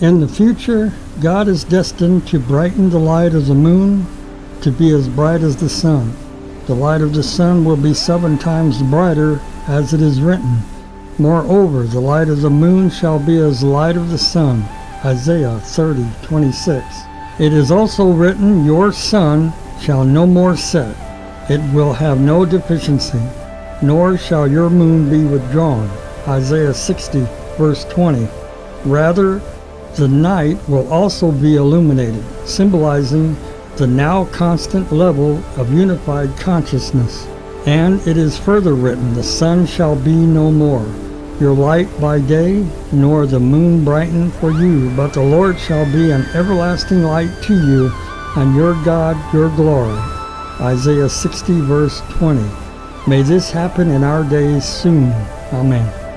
In the future, God is destined to brighten the light of the moon to be as bright as the sun. The light of the sun will be seven times brighter, as it is written. Moreover, the light of the moon shall be as light of the sun. Isaiah 30, 26. It is also written, Your sun shall no more set. It will have no deficiency, nor shall your moon be withdrawn. Isaiah 60, verse 20. Rather, the night will also be illuminated, symbolizing the now constant level of unified consciousness. And it is further written, The sun shall be no more, your light by day, nor the moon brighten for you, but the Lord shall be an everlasting light to you, and your God your glory. Isaiah 60, verse 20. May this happen in our days soon. Amen.